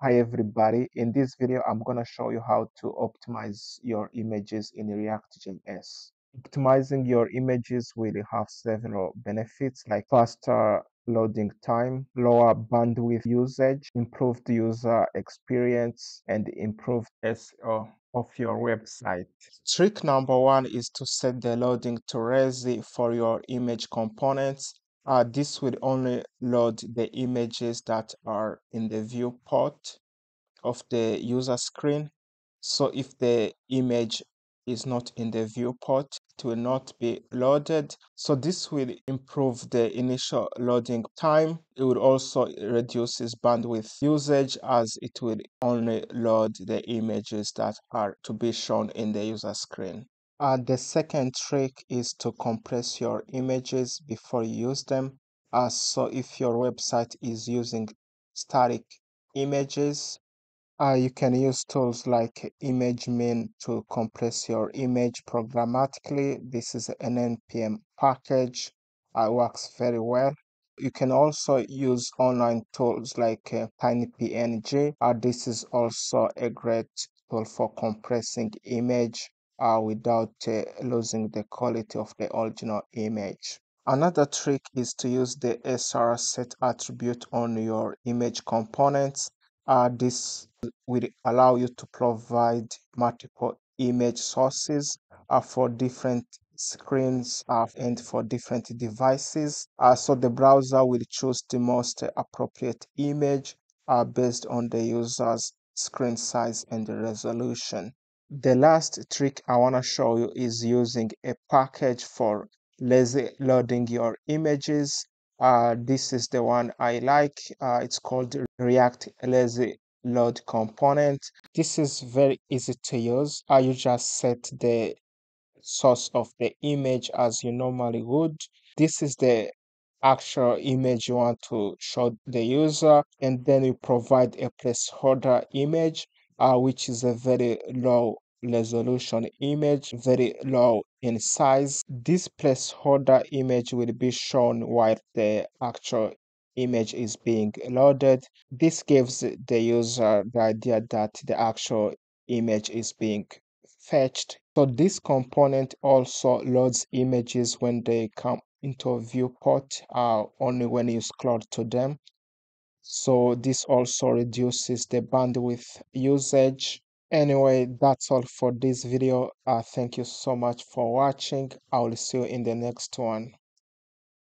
Hi everybody, in this video I'm going to show you how to optimize your images in React.js. Optimizing your images will have several benefits like faster loading time, lower bandwidth usage, improved user experience, and improved SEO of your website. Trick number one is to set the loading to lazy for your image components uh, this will only load the images that are in the viewport of the user screen. So if the image is not in the viewport, it will not be loaded. So this will improve the initial loading time. It will also reduce its bandwidth usage as it will only load the images that are to be shown in the user screen. Uh, the second trick is to compress your images before you use them. Uh, so if your website is using static images, uh, you can use tools like ImageMin to compress your image programmatically. This is an NPM package. Uh, works very well. You can also use online tools like uh, TinyPNG. Uh, this is also a great tool for compressing image uh, without uh, losing the quality of the original image. Another trick is to use the srcset attribute on your image components. Uh, this will allow you to provide multiple image sources uh, for different screens uh, and for different devices. Uh, so the browser will choose the most appropriate image uh, based on the user's screen size and resolution. The last trick I want to show you is using a package for lazy loading your images. Uh, this is the one I like. Uh, it's called React Lazy Load Component. This is very easy to use. Uh, you just set the source of the image as you normally would. This is the actual image you want to show the user and then you provide a placeholder image which is a very low resolution image very low in size. This placeholder image will be shown while the actual image is being loaded. This gives the user the idea that the actual image is being fetched. So this component also loads images when they come into viewport uh, only when you scroll to them. So this also reduces the bandwidth usage. Anyway, that's all for this video. Uh, thank you so much for watching. I will see you in the next one.